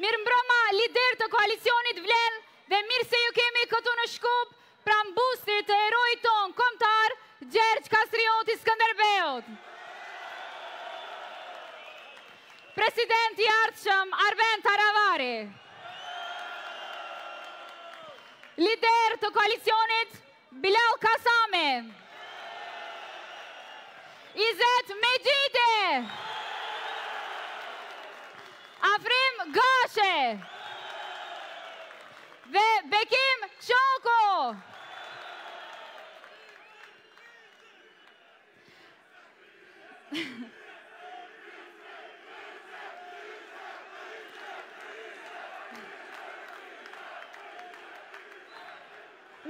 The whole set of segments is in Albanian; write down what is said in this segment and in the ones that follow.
Mirë mbrëma, liderë të koalicionit Vlen dhe mirë se ju kemi këtu në Shkup pranë bustit të heroit tonë kombëtar Gjergj Kastrioti Skënderbeut. President i ardhshëm Arben Taravari. Liderë të koalicionit Bilal Kasami Izet Mexhiti Afrim Gashi dhe Bekim Qoku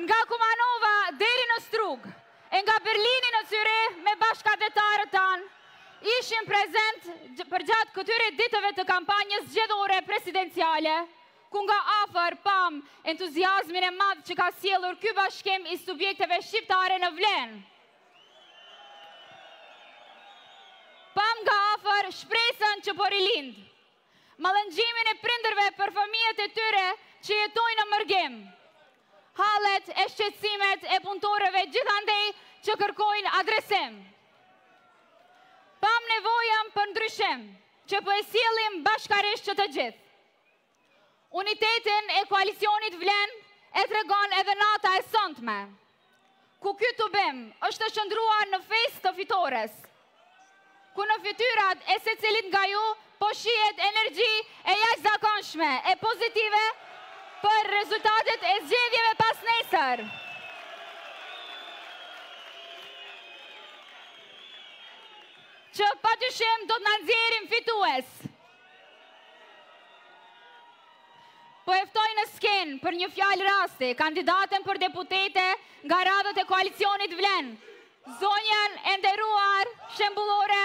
Nga Kumanova deri në Strugë, e nga Berlini në Cyrih me bashkatdhetarët tanë, ishim prezentë përgjatë këtyre ditëve të kampanjës zgjedhore presidenciale, ku nga afër pamë entuziasmin e madh që ka sjellur ky bashkim i subjekteve shqiptare në Vlen. Pamë nga afër shpresën që po rilind. Mallëngjimin e prindërve për fëmijët e tyre që jetojnë në mërgim. Hallet e shqetësimet e punëtorëve gjithandej që kërkojnë adresim. Pamë nevojën për ndryshim që po e sjellim bashkërisht që të gjithë. Unitetin e koalicionit Vlen e tregon edhe nata e sontme, ku ky tubim është shndërruar në festë të fitores, ku në fytyrat e secilit nga ju po shihet energji e jashtëzakonshme e pozitive për rezultatet e zgjedhjeve pasnesër. Që pa dyshim do të na nxjerrin fitues. Po e ftoj në skenë për një fjalë rasti kandidaten për deputete nga radhët e koalicionit Vlen, zonjën e nderuar shembullore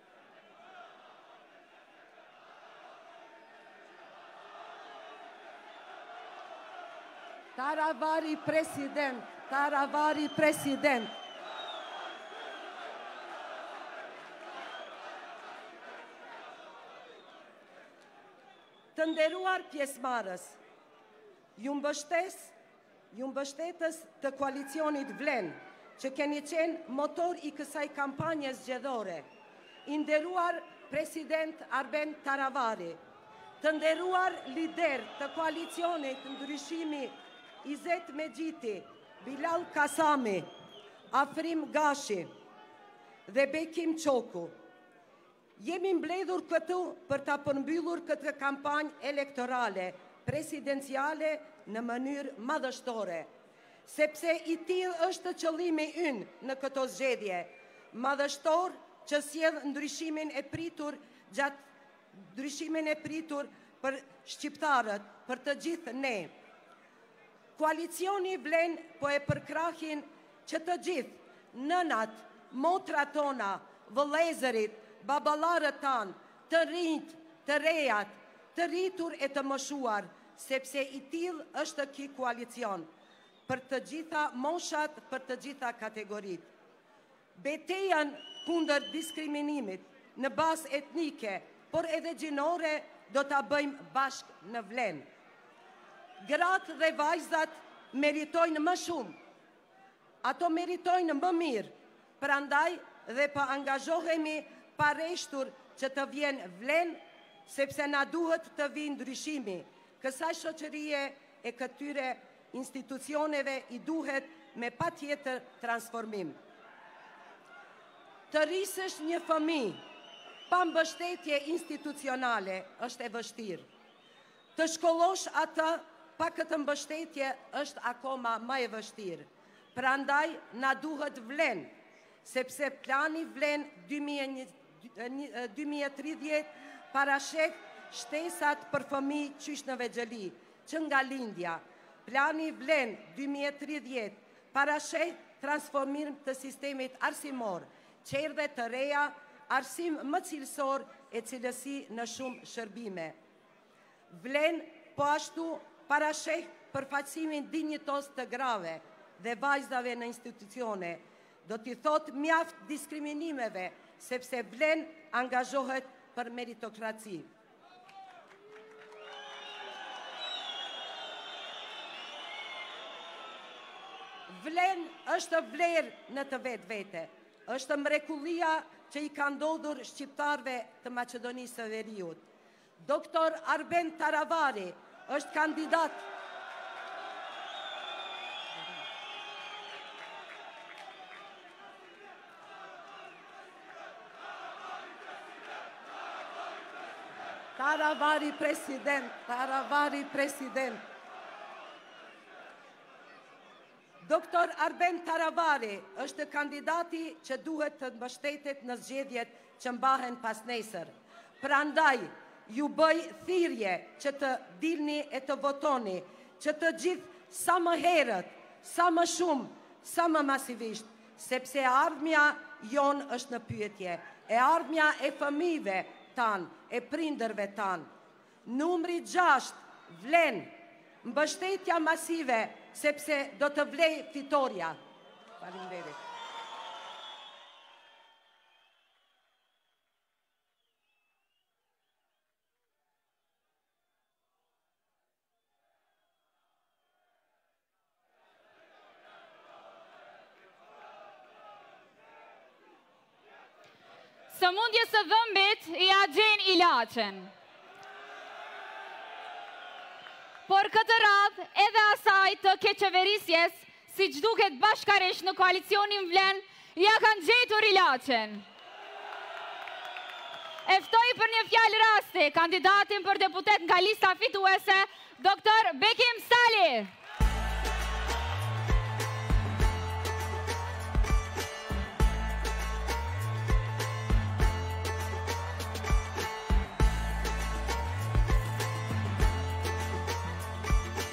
Taravari president, Taravari president. Të nderuar pjesëmarrës, ju mbështes Ju mbështetës të koalicionit Vlen që keni qenë motor i kësaj kampanje zgjedhore. I nderuar President Arben Taravari, të nderuar lider të koalicionit ndryshimi Izet Mexhiti, Bilall Kasami, Afrim Gashi dhe Bekim Qoku, Jemi mbledhur këtu për ta përmbyllur këtë kampanjë elektorale presidenciale në mënyrë madhështore, sepse i tillë është qëllimi ynë në këto zgjedhje, madhështor që sjell ndryshimin e pritur gjatë ndryshimin e pritur për shqiptarët, për të gjithë ne. Koalicioni Vlen po e përkrahin Që të gjithë nënat, motrat tona, vëllezërit, baballarët tanë, të rinjtë, të rejat, të rritur e të moshuar, sepse i tillë është ky koalicion, për të gjitha moshat, për të gjitha kategoritë. Betejën kundër diskriminimit në bazë etnike, por edhe gjinore do ta bëjmë bashkë në Vlen. Gratë dhe vajzat meritojnë më shumë Ato meritojnë më mirë, prandaj dhe po angazhohemi pareshtur që të vjen Vlen sepse na duhet të vijë ndryshimi, kësaj shoqërie e këtyre institucioneve i duhet me patjetër transformim. Të rrisësh një fëmijë pa mbështetje institucionale është e vështirë. Të shkollosh atë pa këtë mbështetje është akoma më e vështirë. Prandaj na duhet Vlen, sepse plani Vlen dy mijë e tridhjetë parasheh shtesat për fëmijë qysh në vegjëli, që nga lindja. Plani Vlen dy mijë e tridhjetë parasheh transformim të sistemit arsimor, çerdhe të reja, arsim më cilësor e cilësi në shumë shërbime. Vlen po ashtu parasheh përfaqësimin dinjitoz të grave dhe vajzave në institucione, do t'i thotë mjaft diskriminimeve sepse Vlen angazhohet për meritokraci. Vlen është vlerë në të vetëvete. Është mrekullia që i ka ndodhur shqiptarëve të Maqedonisë së Veriut. Doktor Arben Taravari është kandidat Taravari president, Taravari president. Doktor Arben Taravari është kandidati që duhet të mbështetet në zgjedhjet që mbahen pas nesër. Prandaj, ju bëj thirrje që të dilni e të votoni, që të gjithë sa më herët, sa më shumë, sa më masivisht, sepse e ardhmja jonë është në pyetje, e ardhmja e fëmijëve tanë, e prindërve tanë. Numri gjashtë vlen! Mbështetja masive, sepse do të vlejë fitorja! Faleminderit! Sëmundjes së dhëmbit ia gjen ilaçin. Por këtë radhë edhe asaj të keqeverisjes Siç duket bashkërisht në koalicionin Vlen ia kanë gjetur ilaçin. E ftoj për një fjalë rasti kandidatin për deputet nga lista fituese, Doktor Bekim Sali.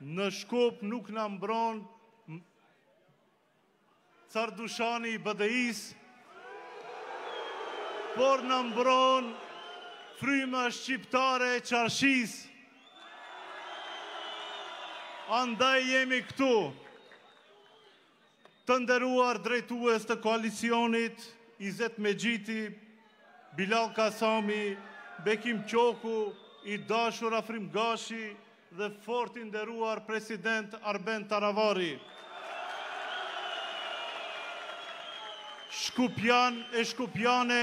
Në Shkup nuk na mbron Car Dushani i BDI-së, por na mbron fryma shqiptare e çarshisë. Andaj jemi këtu. Të nderuar drejtues të koalicionit, Izet Mexhiti, Bilal Kasami, Bekim Qoku, i dashur Afrim Gashi dhe fort i nderuar president Arben Taravari. Shkupjanë e shkupjane,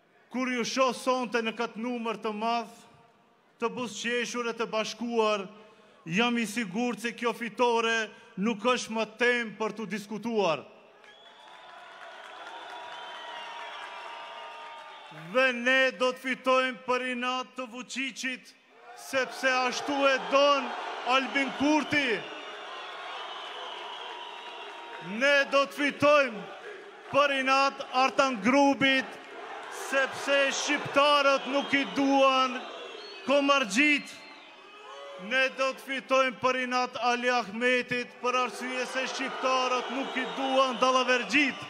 Kur ju shoh sonte në këtë numër të madh, të buzëqeshur e të bashkuar, jam i sigurt se kjo fitore nuk është më temë për t'u diskutuar. Dhe ne do të fitojmë për inat të Vuçiçit. Sepse ashtu e don Albin Kurti. Ne do të fitojmë për inat Artan Grubit, sepse shqiptarët nuk i duan kumarxhinjtë. Ne do të fitojmë për inat Ali Ahmetit, për arsye se shqiptarët nuk i duan dallaverxhinjtë.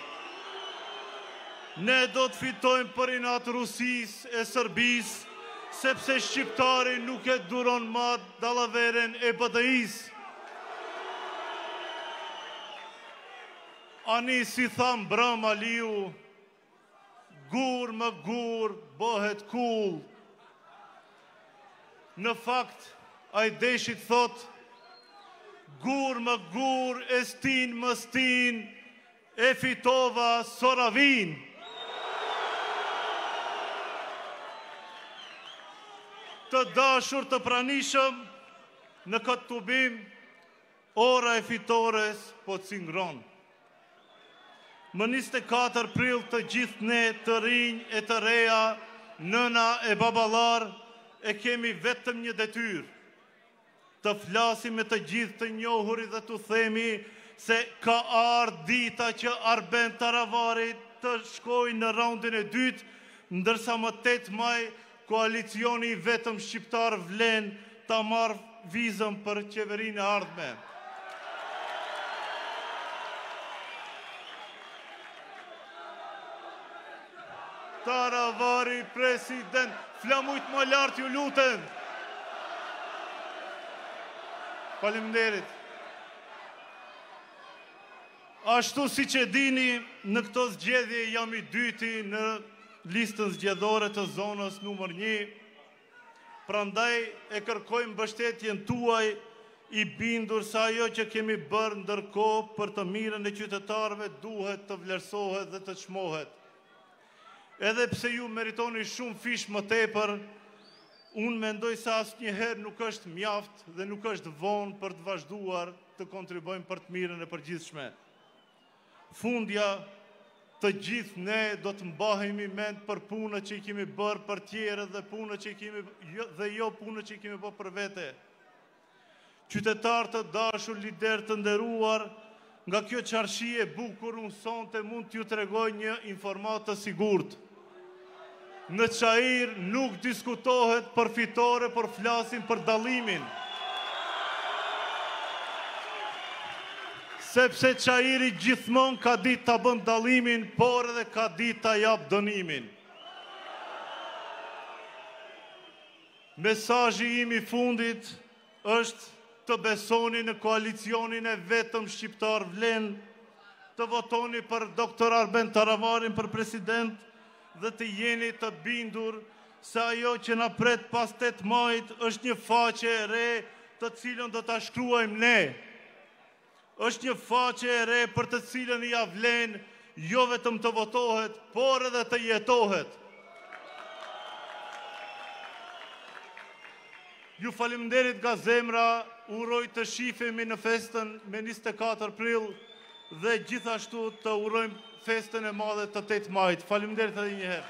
Ne do të fitojmë për inat Rusisë e Serbisë, Sepse shqiptari nuk e duron ma dallaveren e BDI-së. Ani si tha mbramë Aliu, gur më gur bëhet kullë. Në fakt, ai deshti të thotë, gur më gur e stinë më stinë, E fitova Soravinë! Të dashur të pranishëm, në këtë tubim, ora e fitores po cingëron. Më 24 prill të gjithë ne të rinj e të reja, nëna e baballarë, e kemi vetëm një detyrë, Të flasim me të gjithë të njohurit dhe t'u themi se ka ardhë dita që Arben Taravari të shkojë në raundin e dytë, ndërsa më tetë maj koalicioni i vetëm shqiptar VLEN ta marrë vizën për Qeverinë e ardhme. Taravari president, flamujt ma lart ju luten. Faleminderit. Ashtu siç e dini, në këto zgjedhje jam i dyti në listën zgjedhore të zonës numër një, Prandaj e kërkoj mbështetjen tuaj, i bindur se ajo që kemi bërë ndërkohë për të mirën e qytetarëve duhet të vlerësohet dhe të çmohet. Edhe pse ju meritoni shumëfish më tepër, unë mendoj se asnjëherë nuk është mjaft dhe nuk është vonë për të vazhduar të kontribuojmë për të mirën e përgjithshme. Fundja, të gjithë ne do të mbahemi mend për punët që i kemi bërë për tjerët dhe punët që i kemi jo, dhe jo punët që i kemi bërë për vete. Qytetarë të dashur, liderë të nderuar, nga kjo çarshi e bukur unë sonte mund t'ju tregoj një informatë të sigurt. Në Çair nuk diskutohet për fitore, por flasim për dallimin. Sepse Çairi gjithmonë ka ditë ta bën dallimin, por edhe ka ditë ta jap dënimin. Mesazhi im i fundit Është të besoni në koalicionin e vetëm shqiptar VLEN, të votoni për Doktor Arben Taravarin për president dhe të jeni të bindur se ajo që na pret pas 8 majit është një faqe e re të cilën do ta shkruajmë ne. Është një faqe e re për të cilën ia vlen jo vetëm të votohet, por edhe të jetohet. Ju falimderit nga zemra, uroj të shifemi në festën me 24 prill dhe gjithashtu të urojmë festën e madhe të 8 majit. Falimderit edhe njëherë.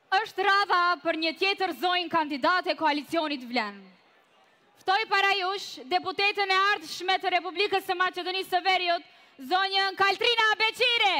Është radha për një tjetër zonjë kandidate e koalicionit VLEN. Ftoj para jush deputeten e ardhshme të Republikës së Maqedonisë së Veriut, zonjën Kaltrina Beqiri.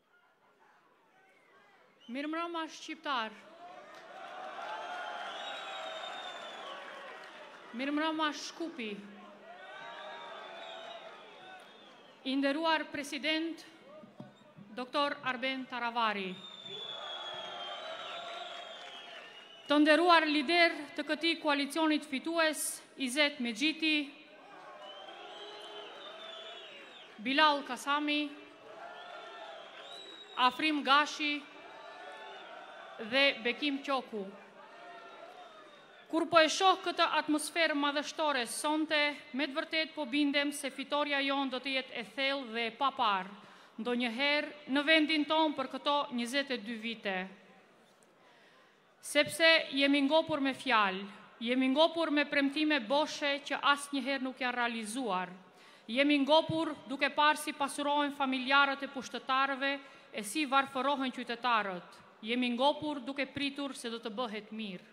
Mirëmbrëma shqiptarë! Mirëmbrëma Shkupi! I nderuar President Doktor Arben Taravari. Të nderuar liderë të këtij koalicionit fitues, Izet Mexhiti, Bilal Kasami, Afrim Gashi dhe Bekim Qoku. Kur po e shoh këtë atmosferë madhështore sonte, me të vërtetë po bindem se fitorja jonë do të jetë e thellë dhe e paparë ndonjëherë në vendin tonë për këto 22 vite. Sepse jemi ngopur me fjalë, jemi ngopur me premtime boshe që asnjëherë nuk janë realizuar, jemi ngopur duke parë si pasurohen familjarët e pushtetarëve e si varfërohen qytetarët, jemi ngopur duke pritur se do të bëhet mirë.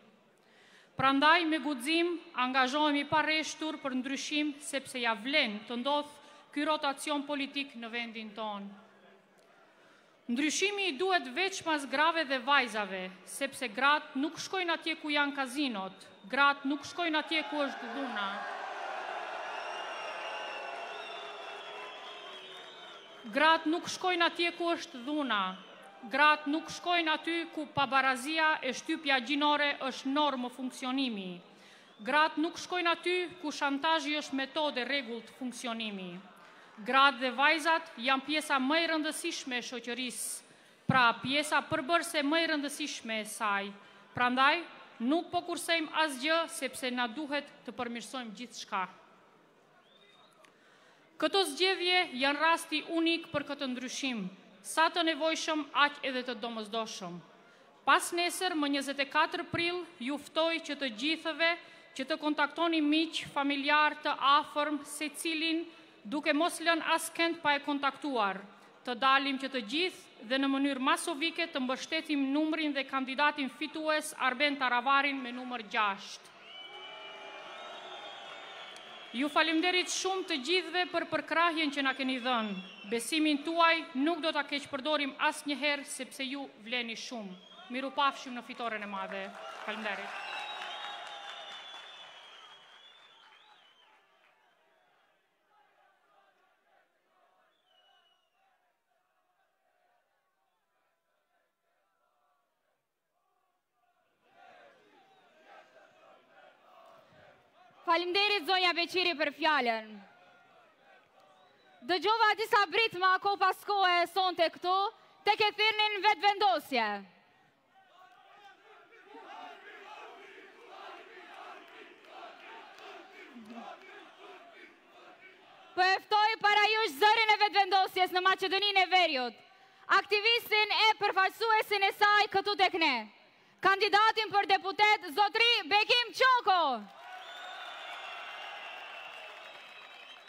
Prandaj me guxim angazhohemi parreshtur për ndryshim sepse ia vlen të ndodhë ky rotacion politik në vendin tonë. Ndryshimi i duhet veçmas grave dhe vajzave, sepse gratë nuk shkojnë atje ku janë kazinot, gratë nuk shkojnë atje ku është dhuna. Gratë nuk shkojnë atje ku është dhuna. Gratë nuk shkojnë aty ku pabarazia e shtypja gjinore është normë funksionimi. Gratë nuk shkojnë aty ku shantazhi është metodë e rregullt funksionimi. Gratë dhe vajzat janë pjesa më e rëndësishme e shoqërisë, pra pjesa përbërëse më e rëndësishme e saj. Prandaj, nuk po kursejmë asgjë sepse na duhet të përmirësojmë gjithçka. Këto zgjedhje janë rasti unik për këtë ndryshim, sa të nevojshëm aq edhe të domosdoshëm. Pasnesër më 24 prill ju ftoj që të gjithëve që të kontaktoni miq, familjarë, të afërm secilin duke mos lënë askënd pa e kontaktuar, Të dalim që të gjithë dhe në mënyrë masovike të mbështetim numrin dhe kandidatin fitues Arben Taravarin me numër gjashtë. Ju faleminderit shumë të gjithëve për përkrahjen që na keni dhënë. Besimin tuaj nuk do ta keqpërdorim asnjëherë sepse ju vleni shumë. Mirupafshim në fitoren e madhe. Faleminderit. Faleminderit zonja Beqiri për fjalën. Dëgjova disa britma kohë pas kohe e sonte këtu, tek e thirrnin Vetëvendosje. Për po e ftoj para jush zërin e Vetëvendosjes në Maqedoninë e Veriut, aktivistin e përfaqësuesin e saj këtu tek ne, kandidatin për deputet zotëri Bekim Qoku. Bekim Qoku.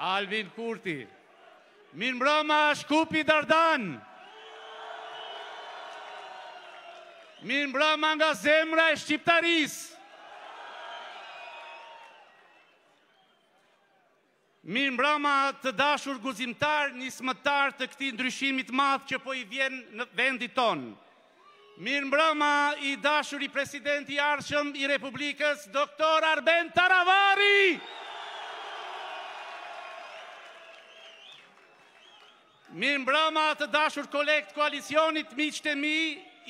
Albin Kurti. Mirëmbrëma Shkupi dardan. Mirëmbrëma nga zemra e shqiptarisë. Mirëmbrëma të dashur guximtarë nismëtarë të këtij ndryshimi të madh që po i vjen vendit tonë. Mirëmbrëma i dashur presidenti i ardhshëm i Republikës, Doktor Arben Taravari! Mirëmbrëma të dashur kolegë të koalicionit, miqtë e mi,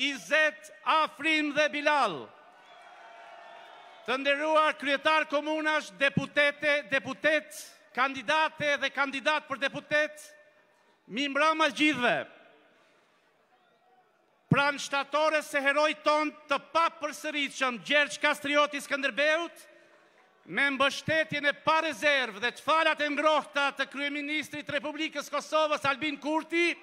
Izet, Afrim dhe Bilal. Të nderuar kryetarë komunash, deputete, deputetë, kandidate dhe kandidatë për deputetë, mirëmbrëma të gjithëve. Pranë shtatores së heroit tonë të papërsëritshëm Gjergj Kastrioti Skënderbeut, me mbështetjen e parezervë dhe të falat e ngrohta të Kryeministrit të Republikës së Kosovës Albin Kurti,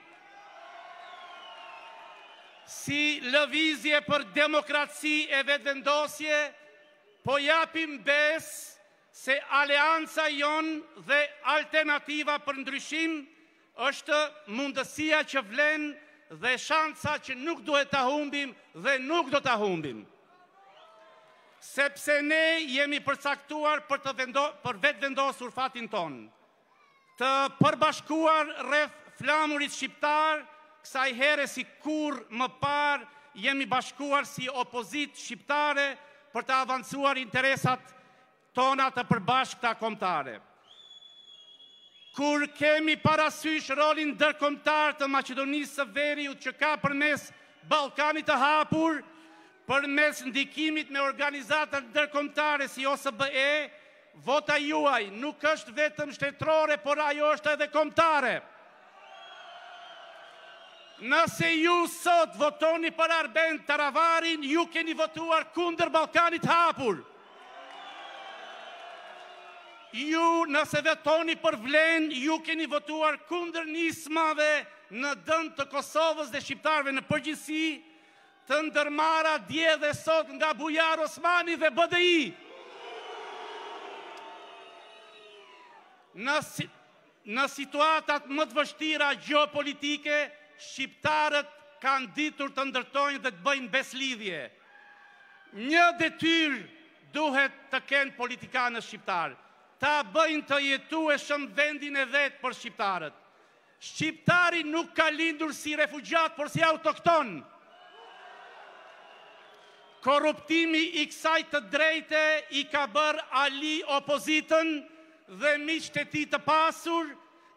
si Lëvizje për Demokraci e Vetëvendosje po japim besë se aleanca jonë dhe Alternativa për Ndryshim Është mundësia që vlen dhe shansa që nuk duhet ta humbim dhe nuk do ta humbim. Sepse ne jemi përcaktuar për vetëvendosur fatin tonë. Të përbashkuar rreth flamurit shqiptar, kësaj here si kurrë më parë jemi bashkuar si opozitë shqiptare për të avancuar interesat tona të përbashkëta kombëtare. Kur kemi parasysh rolin ndërkombëtar të Maqedonisë së Veriut që ka përmes Ballkanit të Hapur, përmes ndikimit me organizatat ndërkombëtare si OSBE, vota juaj nuk është vetëm shtetërore, por ajo është edhe kombëtare. Nëse ju sot votoni për Arben Taravarin, ju keni votuar kundër Ballkanit të Hapur. Ju nëse votoni për Vlen, ju keni votuar kundër nismave në dëm të Kosovës dhe shqiptarëve në përgjithësi, të ndërmarra dje dhe sot nga Bujar Osmani dhe BDI. Në situatat më të vështira gjeopolitike, shqiptarët kanë ditur të ndërtojnë dhe të bëjnë besëlidhje. Një detyrë duhet të kenë politikanët shqiptarë, ta bëjnë të jetueshëm vendin e vet për shqiptarët. Shqiptari nuk ka lindur si refugjat, por si autokton. Korruptimi i kësaj të drejte i ka bërë Ali opozitën, dhe miqtë e tij të pasur,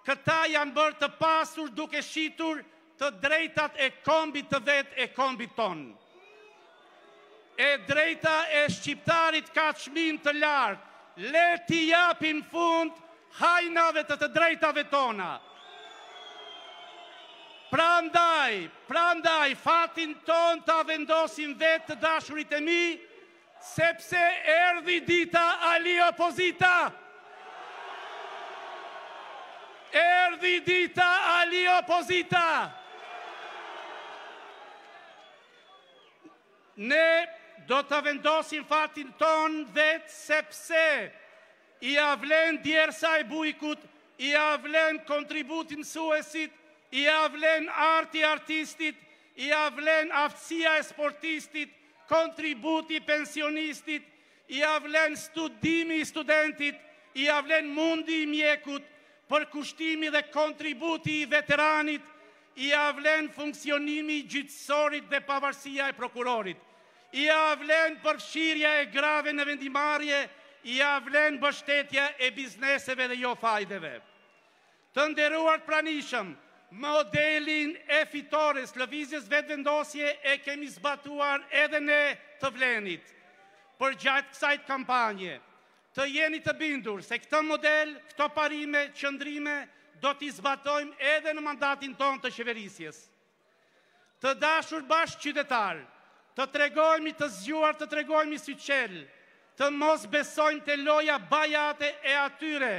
këta janë bërë të pasur duke shitur të drejtat e kombit të vet e kombit tonë. E drejta e shqiptarit ka çmim të lartë. Le t'i japim fund hajnave të të drejtave tona. Prandaj, prandaj fatin tonë ta vendosim vetë të dashurit e mi, Sepse erdhi dita, Ali opozita. Erdhi dita, Ali opozita. Ne do ta vendosim fatin tonë vetë sepse ia vlen djersa e bujkut, ia vlen kontributi i mësuesit, ia vlen arti i artistit, Ia vlen aftësia e sportistit, kontributi i pensionistit, ia vlen studimi i studentit, ia vlen mundi i mjekut, përkushtimi dhe kontributi i veteranit, ia vlen funksionimi i gjyqësorit dhe pavarësia e prokurorit. Ia vlen përfshirja e grave në vendimmarrje, ia vlen mbështetja e bizneseve dhe jo fajdeve. Të nderuar të pranishëm, modelin e fitores së Lëvizjes Vetëvendosje e kemi zbatuar edhe ne të Vlenit, përgjatë kësaj kampanje. Të jeni të bindur se këtë model, këto parime, qëndrime do t'i zbatojmë edhe në mandatin tonë të qeverisjes. Të dashur bashkëqytetarë, të tregohemi të zgjuar të tregohemi syçelë, të mos besojmë te loja bajate e atyre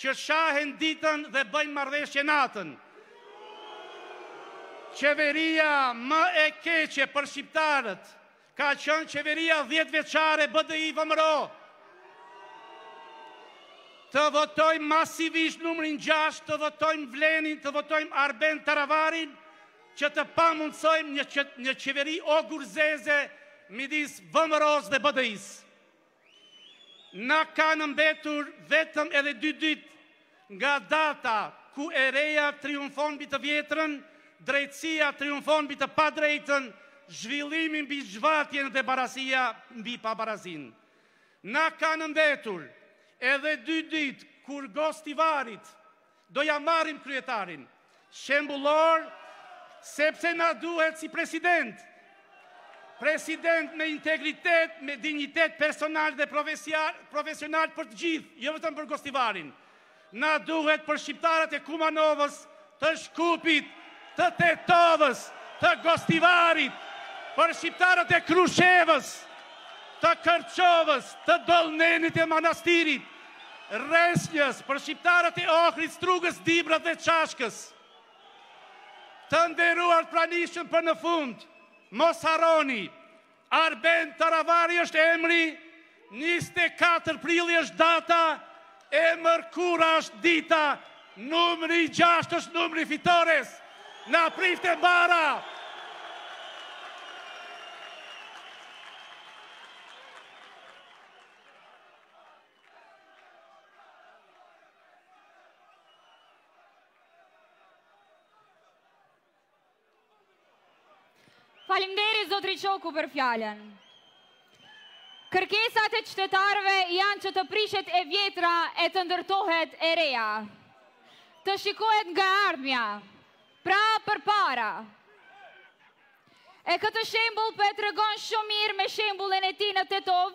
që shahen ditën dhe bëjnë marrëveshje natën. Qeveria më e keqe për shqiptarët Ka qenë qeveria dhjetëvjeçare BDI-VMRO të votojmë masivisht numrin 6, të votojmë Vlenin, të votojmë Arben Taravarin, që të pamundësojmë një, një qeveri ogurzezë midis VMRO-së dhe BDI-së. Na kanë mbetur vetëm edhe dy ditë nga data ku e reja triumfon mbi të vjetrën, drejtësia triumfon mbi të padrejtën, zhvillimi mbi zhvatjen dhe barazia mbi pabarazinë. Na kanë mbetur edhe dy ditë kur Gostivarit Do ia marrim kryetarin shembullor sepse na duhet si president. President me integritet, me dinjitet personal dhe profesional për të gjithë, jo vetëm për Gostivarin. Na duhet për shqiptarët e Kumanovës, të Shkupit, të Tetovës, të Gostivarit, për shqiptarët e Krushevës, të Kërçovës, të Dollnenit e Manastirit, Resnjës, për shqiptarët e Ohrit, Strugës, Dibrës dhe Çashkës. Të nderuar të pranishëm për në fund, mos harroni, Arben Taravari është emri, njëzet e katër prilli është data, e mërkura është dita, numri gjashtë është numri i fitores, na priftë e mbara! Faleminderit zotri Çoku për fjalën. Kërkesat e qytetarëve janë që të prishet e vjetra e të ndërtohet e reja. Të shikohet nga e ardhmja, pra përpara. E këtë shembull po e tregon shumë mirë me shembullin e tij në Tetovë,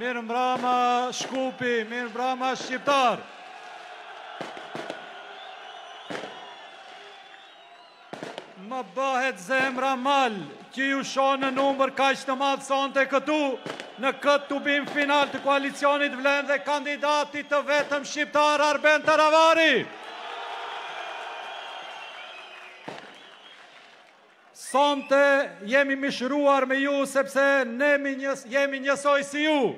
Mirëmbrëma Shkupi, mirëmbrëma shqiptarë. Më bëhet zemra mal, që ju shoh në numër kaq të madh sonte këtu, në këtë tubim final të koalicionit VLEN dhe kandidatit të vetëm shqiptar Arben Taravari. Sonte jemi mishruar me ju sepse jemi njësoj si ju.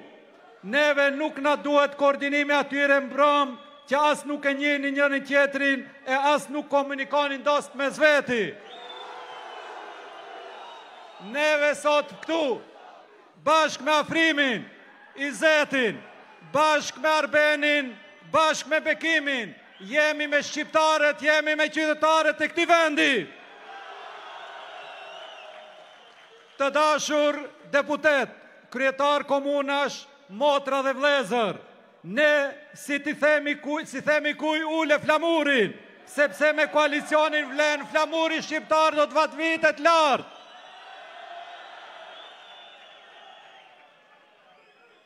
Neve nuk na duhet koordinimi i atyre mbrëmë që as nuk e njihnin njëri-tjetrin e as nuk komunikonin dot mes veti. Neve sot këtu, bashkë me Afrimin, Izetin, bashkë me Arbenin, bashkë me Bekimin, jemi me shqiptarët, jemi me qytetarët e këtij vendi. Të dashur deputetë, kryetarë komunash, motra dhe vëllezër, ne s'i themi kujt ule flamurin, sepse me koalicionin VLEN flamuri shqiptar do të valëvitet lart.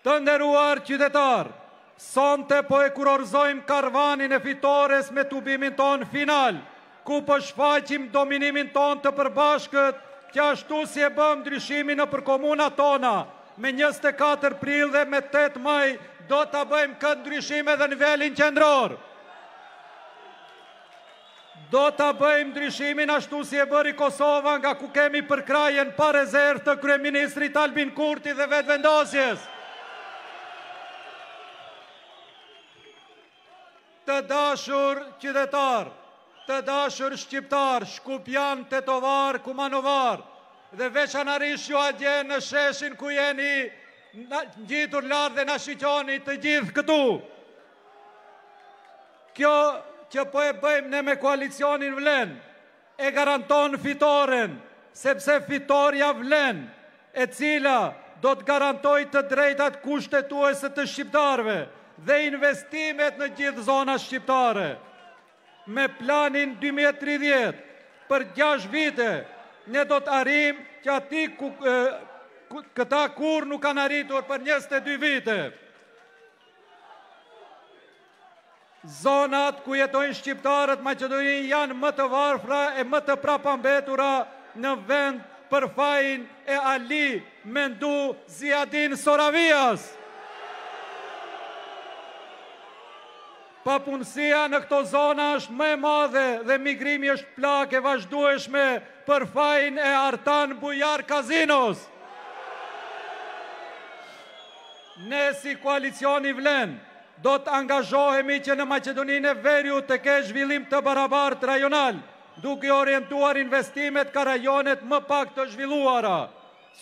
Të nderuar qytetarë, sonte po e kurorëzojmë karvanin e fitores me tubimin tonë final, ku po shfaqim dominimin tonë të përbashkët që ashtu si e bëmë ndryshimin nëpër komunat tona me njëzet e katër prill dhe me tetë maj, do ta bëjmë këtë ndryshim edhe në nivelin qendror. Do ta bëjmë ndryshimin ashtu si e bëri Kosova nga ku kemi përkrahjen pa rezervë të kryeministrit Albin Kurti dhe Vetëvendosjes. Të dashur qytetarë, të dashur shqiptarë, shkupjanë, tetovarë, kumanovarë dhe veçanërisht ju atje në sheshin ku jeni ngjitur lart dhe na shikoni të gjithë këtu. Kjo që po e bëjmë ne me koalicionin Vlen, e garanton fitoren, sepse fitorja vlen, e cila do të garantojë të drejtat kushtetuese të shqiptarëve dhe investimet në gjithë zonat shqiptare. Me planin 2030 për 6 vite ne do të arrijmë që aty ku këta kurrë nuk kanë arritur për 22 vite. Zonat ku jetojnë shqiptarët në Maqedoni janë më të varfra e më të prapambetura në vend për fajin e Ali Mendu Ziadin Soravias. Papunësia në këto zona është më e madhe dhe migrimi është plagë e vazhdueshme për fajin e Artan Bujar Kazinos. Ne si koalicioni Vlen do të angazhohemi që në Maqedoninë e Veriut të ketë zhvillim të barabartë rajonal, duke orientuar investimet kah rajonet më pak të zhvilluara.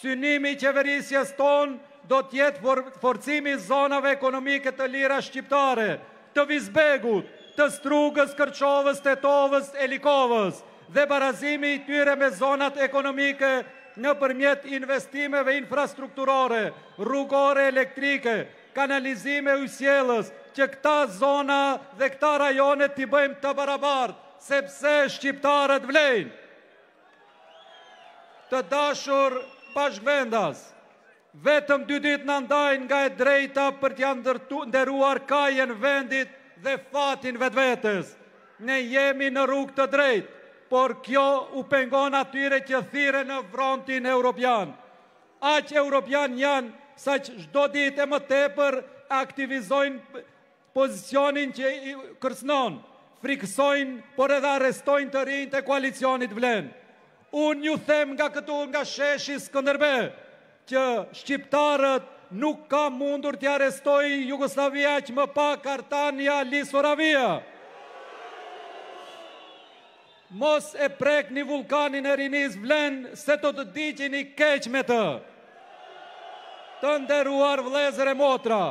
Synimi i qeverisjes tonë do të jetë forcimi i zonave ekonomike të lira shqiptare, të Vizbegut, të Strugës, Kërçovës, Tetovës e Likovës, dhe barazimi i tyre me zonat ekonomike nëpërmjet investimeve infrastrukturore, rrugore, elektrike, kanalizim e ujësjellës, që këta zona dhe këta rajone t'i bëjmë të barabartë, sepse shqiptarët vlejnë. Të dashur bashkëvendas, Vetëm dy ditë na ndajnë nga e drejta për t'ia ndërruar kahen vendit dhe fatin vetvetes. Ne jemi në rrugë të drejtë, por kjo u pengon atyre që thirren në frontin europian. Aq europianë janë, saqë çdo ditë e më tepër aktivizojnë Policinë që i kërcënon, frikësojnë, por edhe arrestojnë të rinjtë e koalicionit Vlen. Unë ju them nga këtu nga sheshi Skënderbeu, që shqiptarët nuk ka mundur t'i arrestojë Jugosllavia aq më pak Artan e Ali Soravia. Mos e prekni vullkanin e rinisë VLEN se do të digjeni keq me të. Të nderuar vëllezër e motra,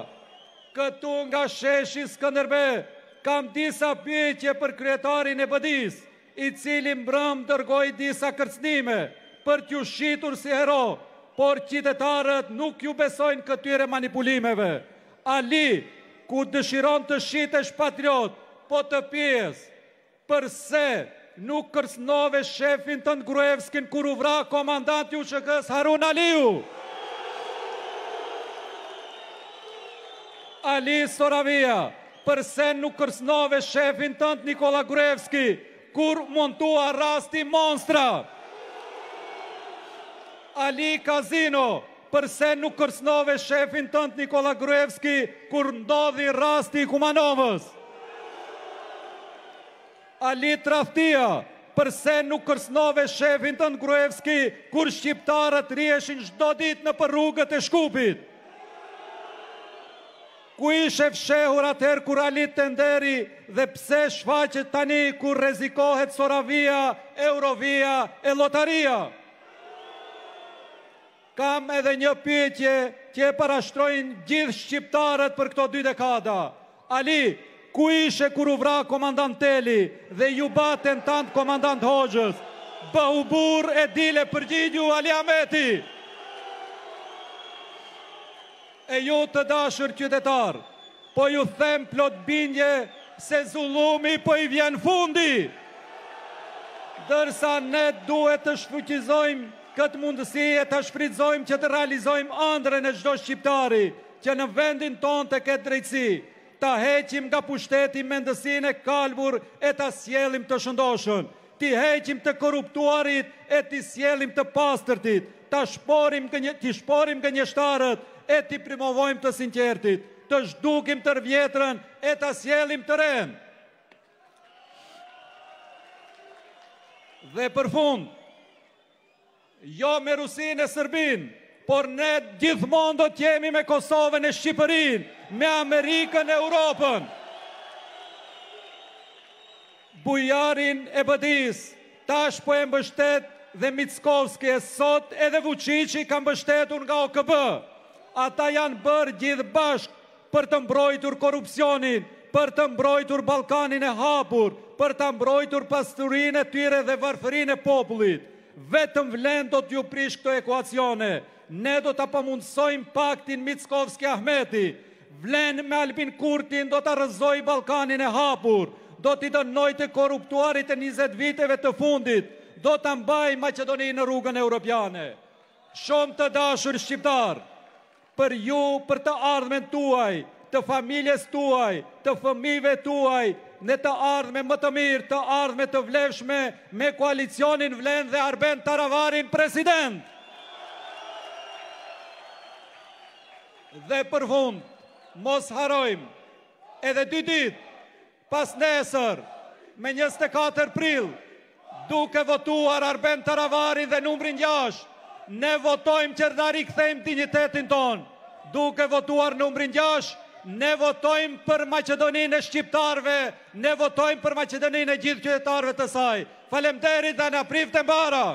këtu nga sheshi Skënderbe kam disa pyetje për kryetarin e BDI-së, i cili mbrëmë dërgoi disa kërcënime për t'ju shitur si hero, por qytetarët nuk ju besojnë këtyre manipulimeve. Ali, kur dëshiron të shitesh patriot, po të pyes, Përse nuk kërcënove shefin tënd Gruevskin kur u vra komandanti i UÇK-së Harun Aliu? Ali Soravia, përse nuk kërcënove shefin tënd Nikolla Gruevski kur u montua rasti Monstra? Ali Kazino, Përse nuk kërcënove shefin tënd Nikolla Gruevski kur ndodhi rasti i Kumanovës? Ali Tradhtia, Përse nuk kërcënove shefin tënd Gruevski kur shqiptarët rriheshin çdo ditë nëpër rrugët e Shkupit? Ku ishe fshehur atëherë kur Ali tenderi dhe pse shfaqet tani kur rrezikohet Soravia, Eurovia e Llotaria? Kam edhe një pyetje që e parashtrojnë gjithë shqiptarët për këto dy dekada. Ali, ku ishe kur u vra komandant Teli dhe iu ba atentat komandant Hoxhës? Bëhu burrë e dil e përgjigju Ali Ahmeti! E ju të dashur qytetarë, po ju them plot bindje se zullumit po i vjen fundi! Ndërsa ne duhet të shfuqizojmë këtë mundësi e ta shfrytëzojmë që të realizojmë andrrën e çdo shqiptari që në vendin tonë të ketë drejtësi, ta heqim nga pushteti mendësinë e kalbur e ta sjellim të shëndoshën, T'i heqim të korruptuarit e t'i sjellim të pastërtit, ta shporim gënje, t'i shporim gënjeshtarët e t'i promovojmë të sinqertit, të zhdukim të vjetrën e ta sjellim të renë. Dhe për fund, Jo me Rusinë e Sërbinë, por ne gjithmonë do të jemi me Kosovën e Shqipërinë, me Amerikën e Europën. Bujarin e BDI-së, tash po e mbështet dhe Mickovski e sot edhe Vuçiqi e ka mbështetur nga OKB. Ata janë bërë gjithë bashkë Për të mbrojtur korrupsionin, për të mbrojtur Ballkanin e hapur, për ta mbrojtur pasurinë e tyre dhe varfërinë e popullit. Vetëm vlen do t'jua prishë këto ekuacione. Ne do ta pamundësojmë paktin Mickovski-Ahmeti. Vlen me Albin Kurtin do ta rrëzojë Ballkanin e hapur. Do t'i dënojë të korruptuarit e njëzet viteve të fundit. Do ta mbajë Maqedoninë në rrugën europiane. Shumë të dashur shqiptarë, Për ju, për të ardhmen tuaj, të familjes tuaj, të fëmijëve tuaj, një të ardhme më të mirë, të ardhme të vlefshme me koalicionin vlen dhe Arben Taravarin president. Dhe për fund, mos harrojmë, edhe dy ditë, Pasnesër, me njëzet e katër prill, duke votuar Arben Taravarin dhe numrin gjashtë, ne votojmë që ta rikthejmë dinjitetin tonë. Duke votuar numrin gjashtë, ne votojmë për Maqedoninë e shqiptarëve, ne votojmë për Maqedoninë e gjithë qytetarëve të saj. Faleminderit dhe na priftë e mbara!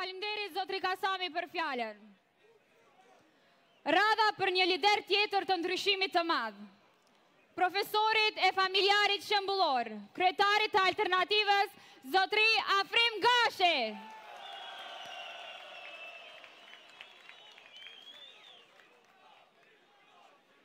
Falimderit Zotri Kasami për fjalën. Radha për një lider tjetër të ndryshimit të madh. Profesorit e familjarit shembullor, kryetarit të alternativës, Zotri Afrim Gashi.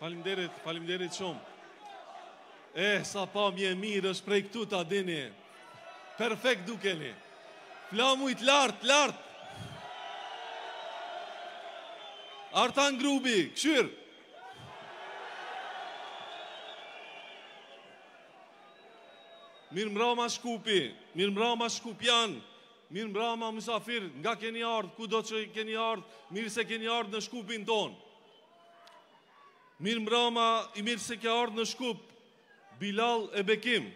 Falimderit, falimderit shumë. E, eh, sa pamje e mirë është prej këtu ta dini. Perfekt dukeni. Flamujtë lartë, lartë. Artan Grubi, kqyr. Mirë mbrama Shkupi, mirë mbrama shkupjanë, Mirëmbrama mysafirë, nga keni ardhë, kudo që keni ardhë, mirë se keni ardhë në Shkupin tonë. Mirëmbrama, e mirë se ke ardhë në Shkup, Bilal e Bekim.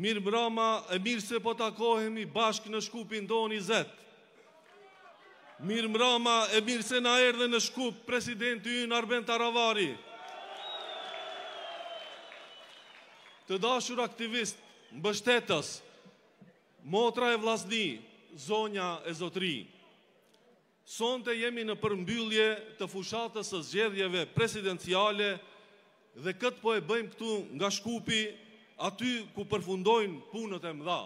Mirëmbrama, e mirë se po takohemi bashkë në Shkupin tonë Izet. Mirëmbrama, e mirë se na erdhe në Shkup, presidenti ynë Arben Taravari. Të dashur aktivistë, mbështetës, Motra e vllazni, zonja e zotëri, sonte jemi në përmbyllje të fushatës së zgjedhjeve presidenciale dhe këtë po e bëjmë këtu nga Shkupi, aty ku përfundojnë punët e mëdha.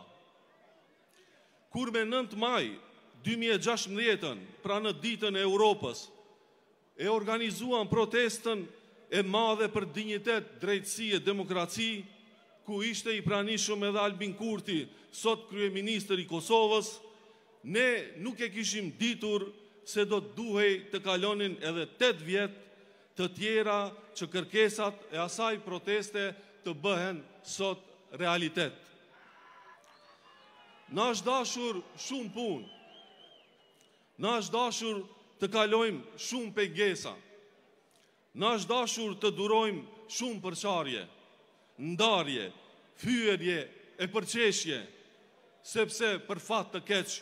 Kur me nëntë maj dy mijë e gjashtëmbëdhjetën, pra në Ditën e Europës, E organizuam protestën e madhe për dinjitet, drejtësi e demokraci, ku ishte i pranishëm edhe Albin Kurti, sot kryeministër i Kosovës, ne nuk e kishim ditur se do të duhej të kalonin edhe 8 vjet të tjera që kërkesat e asaj proteste të bëhen sot realitet. Na është dashur shumë punë. Na është dashur të kalojmë shumë pengesa. Na është dashur të durojmë shumë përçarje, ndarje, fyerje e përqeshje, sepse për fat të keq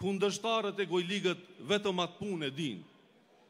kundërshtarët e gojligët vetëm atë punë e dinë.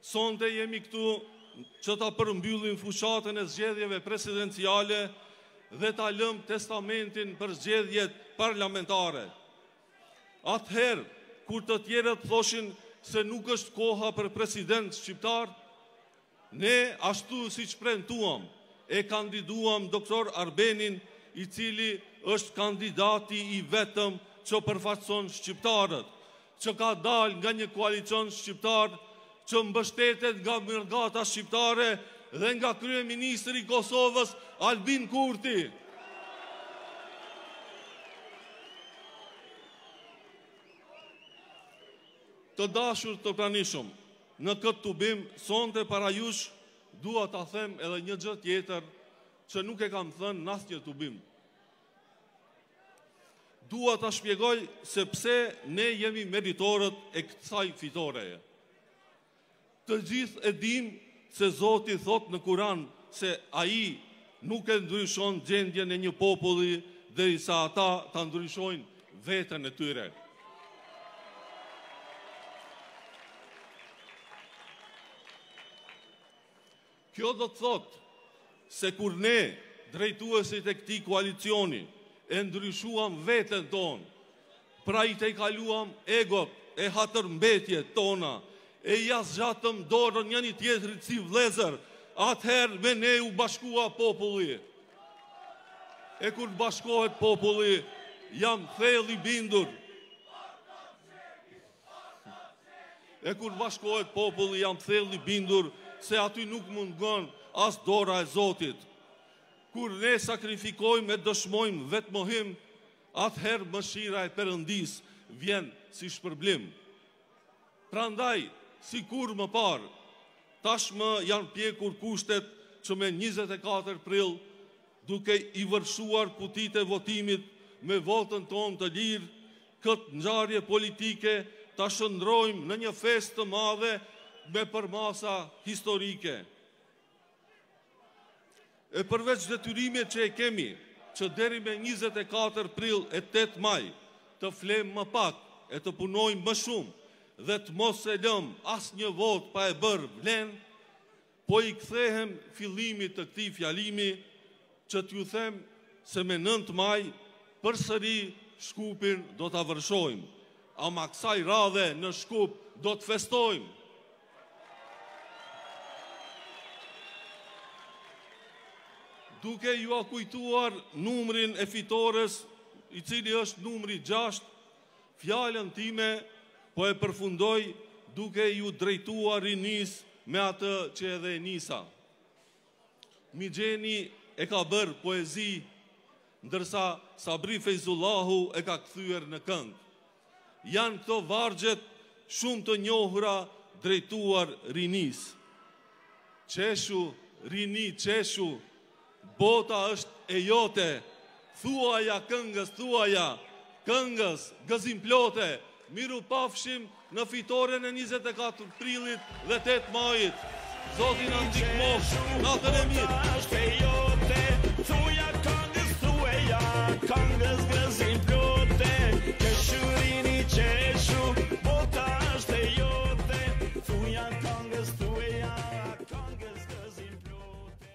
Sonte jemi këtu që ta përmbyllim fushatën e zgjedhjeve presidenciale dhe ta lëmë testamentin për zgjedhjet parlamentare. Atëherë, kur të tjerët thoshin se nuk është koha për president shqiptar, ne ashtu siç premtuam e kandiduam doktor Arbenin i cili është kandidati i vetëm që përfaqëson shqiptarët, që ka dalë nga një koalicion shqiptar që mbështetet nga mërgata shqiptare dhe nga kryeministri i Kosovës Albin Kurti. Të dashur të pranishëm, në këtë tubim, sonte para jush, dua ta them edhe një gjë tjetër që nuk e kam thënë në asnjë tubim. Dua ta shpjegoj se pse ne jemi meritorët e kësaj fitoreje. Të gjithë e dim se Zoti thotë në Kur'an se ai nuk e ndryshon gjendjen e një populli derisa ata ta ndryshojnë veten e tyre. Kjo do të thotë se kur ne, drejtuesit e këtij koalicioni, e ndryshuam veten tonë, pra i tejkaluam egot e hatërmbetjet tona, e ia zgjatëm dorën njëri-tjetrit si vëllezër, atëherë me ne u bashkua populli. E kur bashkohet populli, jam thellë i bindur E kur bashkohet populli jam thellë i bindur se aty nuk mungon as dora e Zotit. Kur ne sakrifikojmë e dëshmojmë vetëmohim, atëherë mëshira e Perëndisë vjen si shpërblim. Prandaj, si kurrë më parë, tashmë janë pjekur kushtet që me 24 prill, duke i vërshuar kutitë e votimit me votën tonë të lirë, këtë ngjarje politike ta shndërrojmë në një festë të madhe me përmasa historike. E përveç detyrimit që e kemi, që deri me 24 prill e 8 maj të flemë më pak e të punojmë më shumë dhe të mos e lëmë asnjë votë pa e bërë Vlen, Po i kthehem fillimit të këtij fjalimi që t'ju them se me nëntë maj përsëri Shkupin do ta vërshojmë, ama kësaj radhe në Shkup do të festojmë. Duke jua kujtuar numrin e fitores, i cili është numri 6, Fjalën time po e përfundoj duke iu drejtuar rinisë me atë që edhe e nisa. Migjeni e ka bërë poezi, ndërsa Sabri Fejzullahu e ka kthyer në këngë. Janë këto vargjet shumë të njohura drejtuar rinisë. Qeshu, rini, qeshu, Bota është e jote, thuaja këngës, thuaja këngës gëzimplote, mirupafshim në fitoren e njëzet e katër prillit dhe tetë majit. Zoti na ndihmoftë, natën e mirë. Bota është e jote, thuaja këngës, thuaja këngës gëzimplote, qeshu rini, qeshu, bota është e jote, thuaja këngës, thuaja këngës gëzimplote.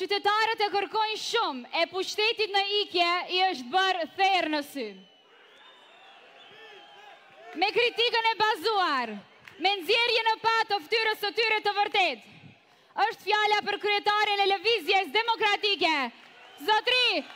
Qytetarët e kërkojnë shumë e pushtetit në ikje i është bërë ferrë në sy. Me kritikën e bazuar, me nxjerrje në pah të ftyrës së tyre të vërtetë, është fjala për kryetarin e Lëvizjes Demokratike, Zotri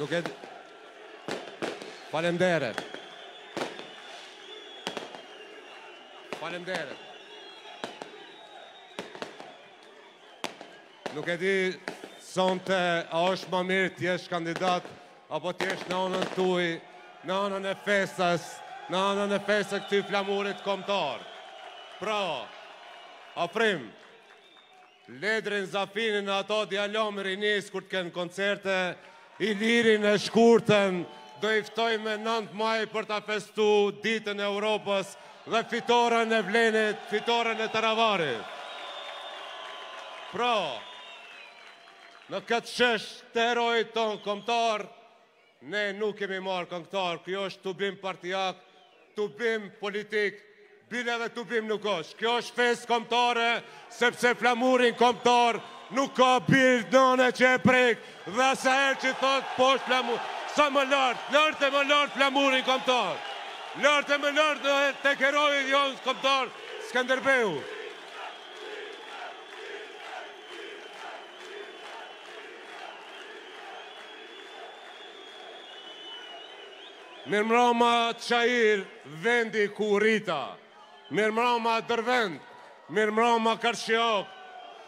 Nuk e... Faleminderit. Faleminderit. Nuk e di sonte a është më mirë të jesh kandidat apo të jesh në anën tuaj, në anën e festës, në anën e festës këtij flamuri kombëtar. Bravo. Afrim. Ledrin, Zafinën në ato djalomë rinis kur të kenë koncerte, Ilirin e Shkurten, do i ftoj me 9 maj për ta festu ditën e Europës dhe fitoren e Vlenit, fitoren e Taravarit. Pra, në këtë shesh të heroit tonë komtar, Ne nuk kemi marrë këngëtar, kjo është tubim partiak, tubim politik, bile dhe tubim nuk është. Kjo është festë kombëtare, sepse flamurin kombëtar nuk ka bir nëne që e prek, dhe asa herë që thotë poshtë flamurin, sa më lart, lart e më lart flamurin kombëtar. Lart e më lart dhe tek heroi jonë kombëtar, Skënderbeu. Mirëmbrëma Çair, vendi ku u rrita. Mirëmbrëma Dërvend. Mirëmbrëma Karshiakë.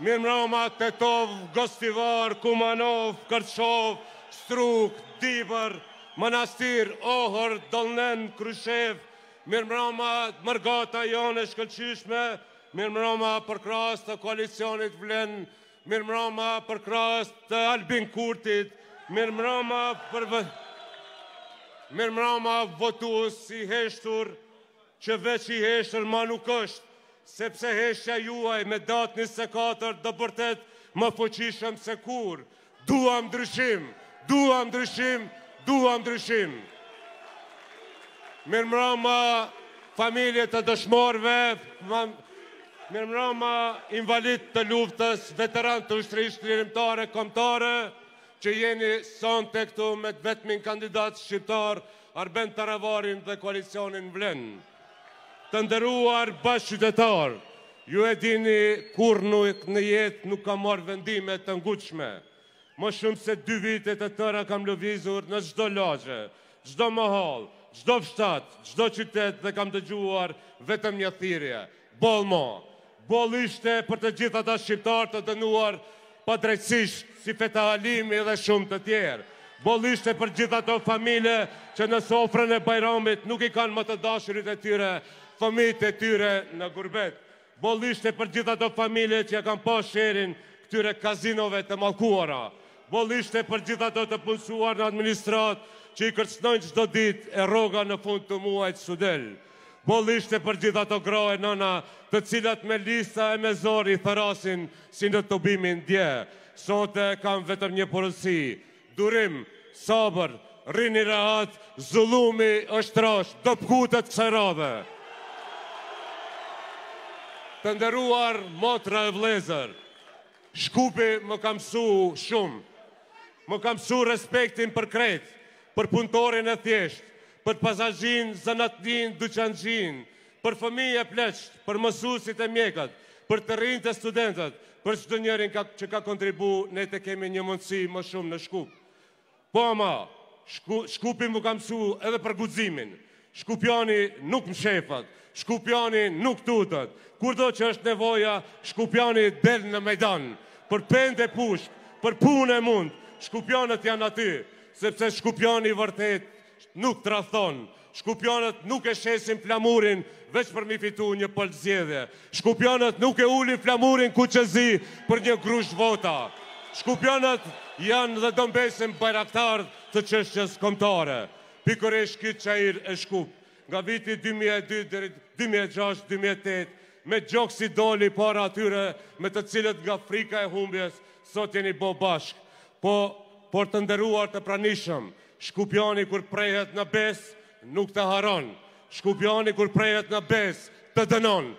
Mirëmbrëma Tetovë, Gostivar, Kumanovë, Kërçovë, Strugë, Dibër, Manastir, Ohër, Dollnen, Krushevë. Mirëmbrëma mërgata jonë e shkëlqyeshme. Mirëmbrëma përkrahës të koalicionit Vlen Mirëmbrëma përkrahës të Albin Kurtit. Mirëmbrëma për vë... Mirëmbrëma votues i heshtur që veç i heshtur ma nuk është, sepse heshtja juaj me datë 24 do bërtasë më fuqishëm se kurrë. Duam ndryshim, Duam ndryshim, duam ndryshim. Mirëmbrëma familje të dëshmorëve, mirëmbrëma invalidë të luftës, veteranë të ushtrisë çlirimtare kombëtare që jeni sonte këtu me të vetmin kandidat shqiptar Arben Taravarin dhe koalicionin Vlen. Të nderuar bashkëqytetarë, ju e dini kurrë nuk në jetë nuk kam marrë vendime të ngutshme. Më shumë se dy vite të tëra kam lëvizur në çdo lagje, çdo mahallë, çdo fshat, çdo qytet dhe kam dëgjuar vetëm një thirrje, Boll mo! Boll ishte për të gjithë ata shqiptarë të dënuar padrejtësisht si Feta Halimi dhe shumë të tjerë. Boll ishte për gjithë ato familje që në sofrën e Bajramit nuk i kanë më të dashurit e tyre, fëmijët e tyre në gurbet. Boll ishte për gjithë ato familje që ia kanë pa sherrin këtyre kazinove të mallkuara. Boll ishte për gjithë ato të punësuar në administratë që i kërcënojnë çdo ditë e rroga në fund të muajit s'u del. Boll ishte për gjithë ato gra e nëna të cilat me lista e me zor i thërrasin si në tubimin dje. Sonte kam vetëm një porosi, Durim, sabër, rrini rehat, zullumi është trashë, do kputet kësaj radhe. Të nderuar motra e vlezër, Shkupi më ka mësu shumë, më ka mësu respektin për krejt, për punëtorin e thjeshtë, për pasazhin, zanatlinë, dyqanxhinë, Për fëmijët e pleqtë, për mësuesit e mjekët, për të rinjtë e studentët, për çdonjërin që ka kontribu, ne të kemi një mundësi më shumë në Shkup. Po ama, Shkupi më ka msu edhe për guximin. Shkupjani nuk mshefet, Shkupjani nuk tutet. Kur do që është nevoja, Shkupjani del në mejdan, për pendë e pushkë, për punë e mund. Shkupjanët janë aty, sepse Shkupjani i vërtetë Nuk tradhton. Shkupjanët nuk e shesin flamurin veç për me i fitu një palë zgjedhje. Shkupjanët nuk e ulin flamurin kuqezi për një grusht vota. Shkupjanët janë dhe do mbesin bajraktarë të çështjes kombëtare. Pikërisht ky Çair e Shkup, nga viti dy mijë e dy deri dy mijë e gjashtë, dy mijë e tetë, me gjoksi doli para atyre me të cilët nga frika e humbjes sot jeni bo bashkë. Por të nderuar të pranishëm, Shkupjani kur prehet në besë, nuk ta harron. Shkupjani kur prehet në besë, të dënon.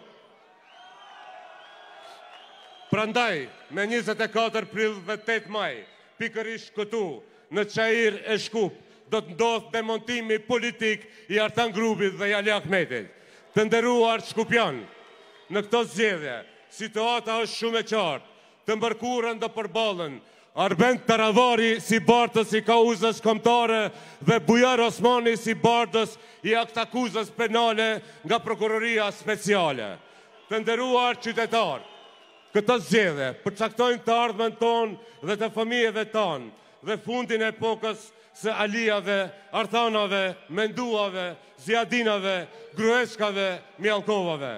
Prandaj, me 24 prill dhe 8 maj, pikërisht këtu, në Çair e shkup, do të ndodhë demontimi politik i Artan Grubit dhe i Ali Ahmetit. Të nderuar shkupjanë, në këto zgjedhje, situata është shumë e qartë, Të mërkurën do përballen Arben Taravari si bartës i kauzës kombëtare dhe Bujar Osmani si bartës i aktakuzës penale nga Prokuroria Speciale. Të nderuar qytetarë, këto zgjedhje përcaktojnë të ardhmen tonë dhe të fëmijëve tanë dhe fundin e epokës së Alijave, Artanave, Menduhave, Ziadinave, Gruevskave, Mijallkovave.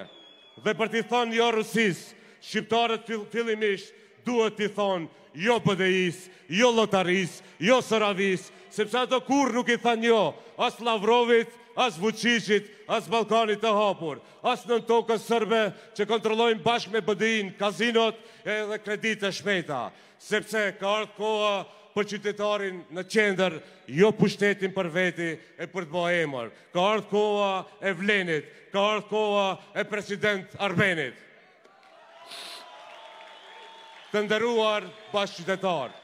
Dhe për t'i thënë jo Rusisë, shqiptarët fillimisht duhet t'i thonë jo BDI-së, jo Llotarisë, jo Soravisë, sepse ato kurrë nuk i thanë jo as Lavrovit, as Vuçiqit, as Ballkanit të Hapur, as nëntokës sërbe që kontrollojnë bashkë me BDI-në kazinot edhe kreditë e shpejta. Sepse ka ardhë koha për qytetarin në qendër, jo pushtetin për veti e për t'ba emër. Ka ardhë koha e Vlenit, ka ardhë koha e president Arbenit. Të nderuar bashkëqytetarë.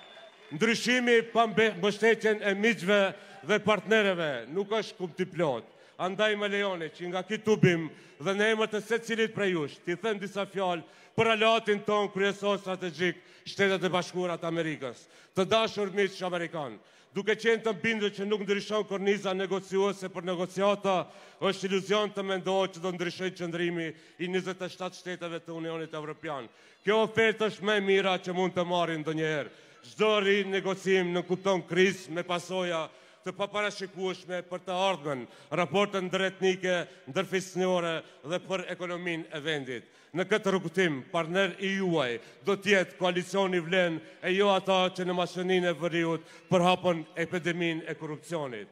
Ndryshimi pa mbështetjen e miqve dhe partnerëve nuk është kurrë i plotë. Andaj më lejoni që nga ky tubim dhe në emër të secilit prej jush, t'i them disa fjalë Për aleatin tonë kryesor strategjik, Shtetet e Bashkuara të Amerikës. Të dashur miq amerikanë, duke qenë të bindur që nuk ndryshon korniza negociuese për negociata, është iluzion të mendohet që do t'ndryshojë qëndrimi i njëzet e shtatë shteteve të Unionit Evropian. Kjo ofertë është më e mira që mund të marrin ndonjëherë. Çdo rinegociim nënkupton krizë me pasoja të paparashikueshme për të ardhmen, raportet ndëretnike, ndërfqinjësore dhe për ekonominë e vendit. Në këtë rrugëtim, partner i juaj do të jetë koalicioni vlen e jo ata që në Maqedoninë e Veriut përhapën epideminë e korrupsionit.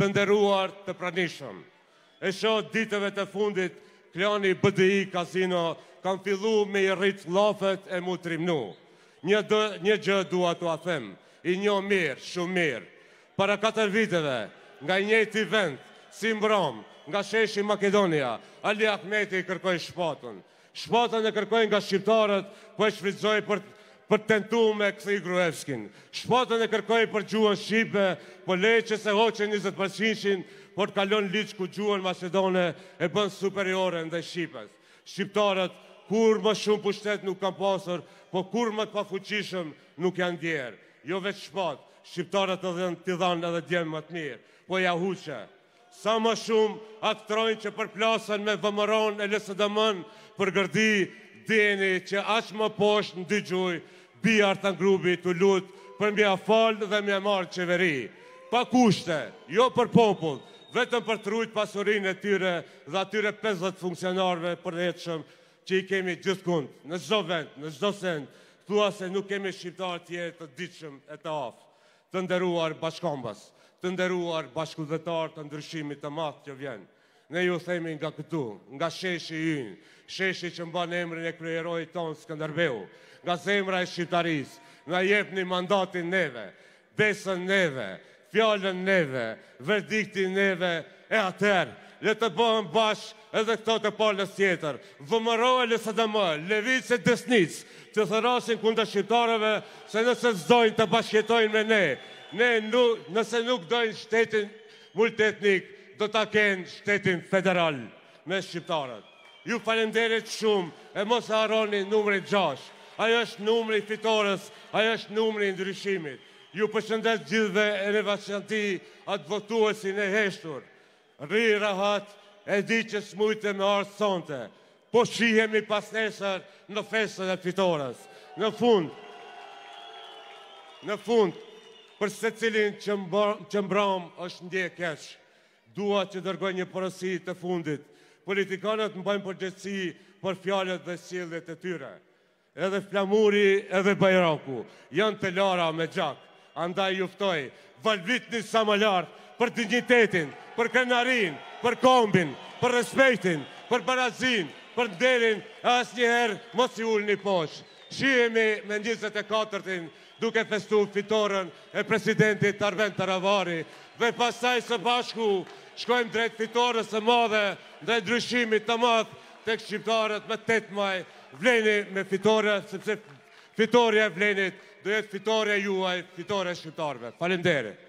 Të nderuar të pranishëm. E shoh ditëve të fundit klani BDI Kazino kanë fillu me i rrit llafet e m'u trimnu. Një, një gjë dua t'ua them, i njoh mirë, shumë mirë. Para katër viteve, nga i njëjti vend, si mbramë, nga sheshi Makedonia, Ali Ahmeti e kërkoi shpatën. Shpatën e kërkoi nga shqiptarët, po e shfrytëzoi për për tentu me kthy Gruevskin. Shpatën e kërkoi për gjuhën shqipe, po le që s'e hoqe 20 përqinshin, por të kalon ligj ku gjuhën maqedone e bën superiore ndaj shqipes. Shqiptarët kurrë më shumë pushtet nuk kanë pasur, po kurrë më të pafuqishëm nuk janë ndjerë. Jo veç shpatë, Shqiptarët të dhanë t'i dhanë edhe djemtë më të mirë, po ia huqe. Sa më shumë aktrojnë që përplasen me VMRO-në e LSDM-në për gërdi, dini që aq më poshtë në dy gjuj, bie Artan Grubi tu lut për m'ia falë dhe m'e marrë n'qeveri. Pa kushte, jo për popull, vetëm për t'rujt pasurinë e tyre dhe atyre 50 funksionarve për që i kemi gjithkund, në çdo vend, në çdo send, thua se nuk kemi shqiptarë tjerë të ditshëm e të aftë, të nderuar bashkombas, të nderuar bashkudhëtarë të ndryshimit të madh që vjen. Ne ju themi nga këtu, nga sheshi ynë, sheshi që mban emrin e kryeheroit tonë Skënderbeu, nga zemra e shqiptarisë, na jepni mandatin neve, Besën neve, fjalën neve, verdiktin neve, e atëherë, le të bëhen bashkë edhe këto të palës tjetër, VMRO e LSDM, levicë e desnicë, të thërrasin kundër shqiptarëve se nëse s'dojnë të bashkëjetojnë me ne, ne nuk, nëse nuk dojnë shtetin multietnik, do ta kenë shtetin federal me shqiptarët. Ju falemnderit shumë e mos e harroni numrin gjashtë. Ai është numri i fitores, ai është numri i ndryshimit. Ju përshëndes gjithëve e në veçanti atë votuesin e heshtur. Rri rehat, e di që s'mujte me ardhë sonte. Po shihemi pasnesër në festën e fitores. Në fund, në fund, për secilin që mbramë është ndje keq. Dua t'ju dërgoj një porosi të fundit, politikanët mbajnë përgjegjësi për fjalët dhe sjelljet e tyre. Edhe flamuri edhe bajraku janë të lara me gjak, andaj ju ftoj, valvitni sa më lart për dinjitetin, për krenarinë, për kombin, për respektin, për barazinë, për nderin e asnjëherë mos i ulni poshtë. Shihemi me njëzet e katërtin duke festu fitoren e presidentit Arben Taravari dhe pastaj së bashku shkojmë drejt fitores së madhe dhe ndryshimit të madh tek shqiptarët me tetë maj vleni me fitore sepse fitorja e vlenit do jetë fitorja juaj fitorja e shqiptarëve faleminderit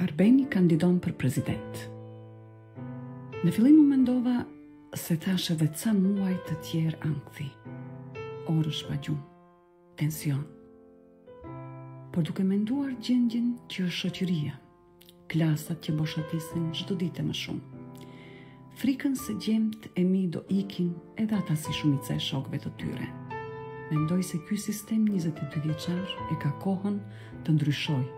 Arbeni kandidon për president. Në fillim u mendova se tash edhe ca muaj të tjerë ankthi, orë pa gjumë, tension. Por duke menduar gjendjen që është shoqëria, klasat që boshatisen çdo ditë më shumë. Frikën se djemtë e mi do ikin edhe ata si shumica e shokëve të tyre. Mendoj se ky sistem njëzet e dy vjeçar e ka kohën të ndryshojë.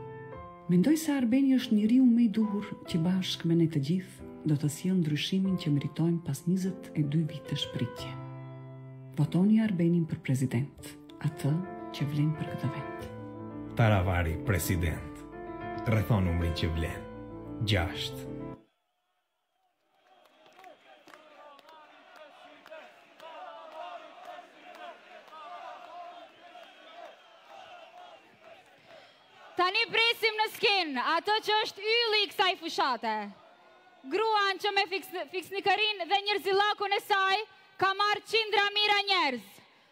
Mendoj se Arbeni është njeriu më i duhur që bashkë me ne të gjithë do të sjellë ndryshimin që meritojmë pas njëzet e dy vitesh pritje. Votoni Arbenin për president, atë që vlen për këtë vend. Taravari president. Rretho numrin që vlen. 6. Tani presim në skenë atë që është ylli i kësaj fushate. Gruan që me fisnikërinë dhe njerëzillëkun e saj ka marrë qindra mija njerëz.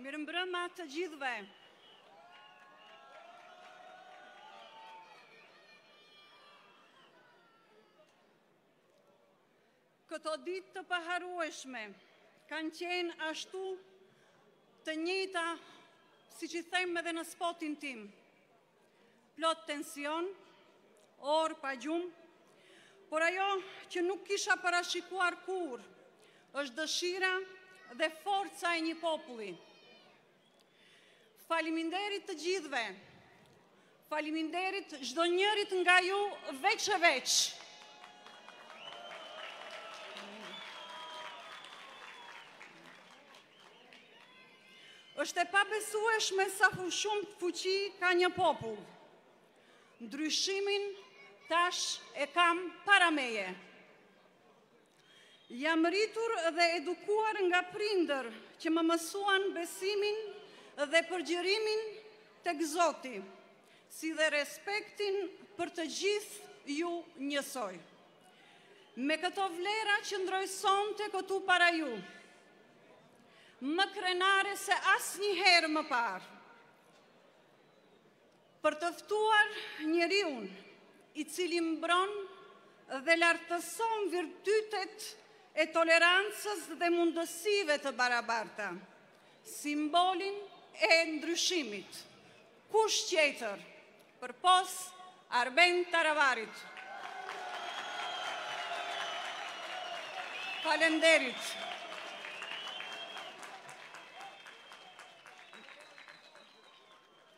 Mirëmbrëma të gjithëve. Këto ditë të paharrueshme kanë qenë ashtu të njëjta siç i them edhe në spotin tim. Plot tension, orë pa gjumë, por ajo që nuk kisha parashikuar kurrë është dëshira dhe forca e një populli. Faleminderit të gjithëve, faleminderit çdo njërit nga ju veç e veç. është e pabesueshme sa shumë fuqi ka një popull. Ndryshimin tash e kam para meje. Jam rritur dhe edukuar nga prindër që më mësuan besimin dhe përgjërimin tek Zoti, si dhe respektin për të gjithë ju njësoj. Me këto vlera qëndroj sonte këtu para ju, më krenare se asnjëherë më parë. Për të ftuar njeriun i cili mbron dhe lartëson virtytet e tolerancës dhe mundësive të barabarta, simbolin e ndryshimit, kush tjetër përpos Arben Taravarit. Falemnderit.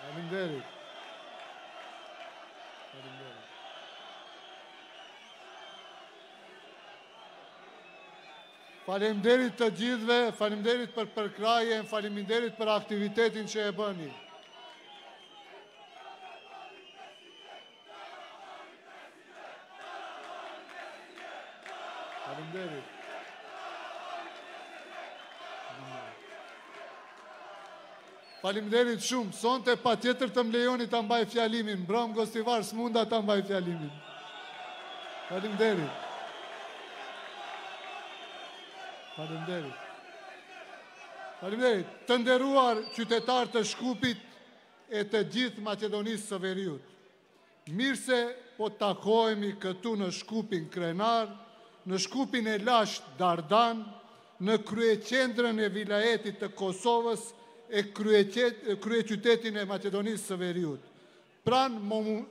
Faleminderit. Faleminderit. Faleminderit të gjithëve, faleminderit për përkrahjen, faleminderit për aktivitetin që e bëni. Faleminderit. Faleminderit shumë. Sonte patjetër të më lejoni ta mbaj fjalimin. Mbram Gostivar, s'munda ta mbaj fjalimin. Faleminderit. Faleminderit. Faleminderit. Të nderuar qytetarë të Shkupit e të gjithë Maqedonisë së Veriut. Mirë se po takohemi këtu në Shkupin krenar, në Shkupin e lashtë Dardan, në kryeqendrën e vilajetit të Kosovës e kryeqytetin e Maqedonisë së Veriut, pranë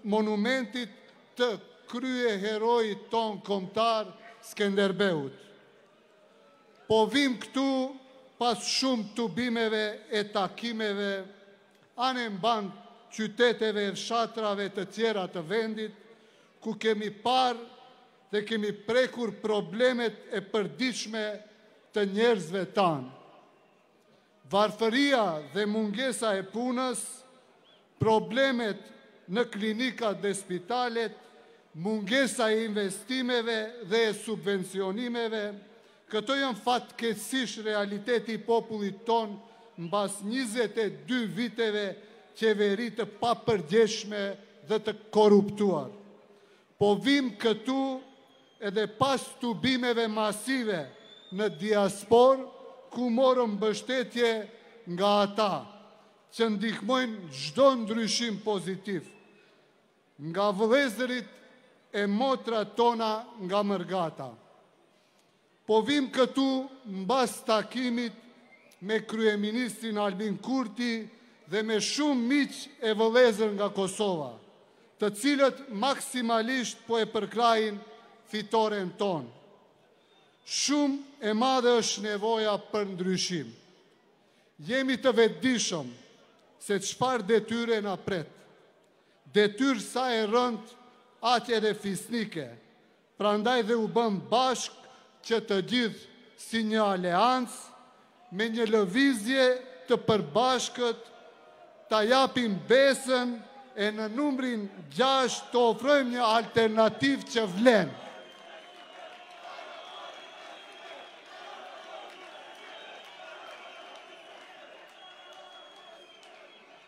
monumentit të kryeheroit tonë kombëtar, Skënderbeut. Po vijmë këtu pas shumë tubimeve e takimeve, Anembanë qyteteve e fshatrave të tjera të vendit, ku kemi parë dhe kemi prekur problemet e përditshme të njerëzve tanë. Varfëria dhe mungesa e punës, problemet në klinikat dhe spitalet, mungesa e investimeve dhe e subvencionimeve, Këto janë fatkeqësisht realiteti i popullit tonë mbas njëzet e dy viteve qeveri të papërgjegjshme dhe të korruptuar. Po vimë këtu edhe pas tubimeve masive në diasporë ku morëm mbështetje nga ata që ndihmojnë çdo ndryshim pozitiv. Nga vëllezërit e motrat tona nga mërgata. Po vim këtu mbas takimit me kryeministrin Albin Kurti dhe me shumë miq e vëllezër nga Kosova, të cilët maksimalisht po e përkrahin fitoren tonë. Shumë e madhe është nevoja për ndryshim. Jemi të vetëdijshëm se çfarë detyre na pret. Detyrë sa e rëndë aq edhe fisnike, prandaj dhe u bëmë bashkë që të gjithë si një aleancë me një lëvizje të përbashkët ta japim besën e në numrin gjashtë të ofrojmë një alternativë që vlen.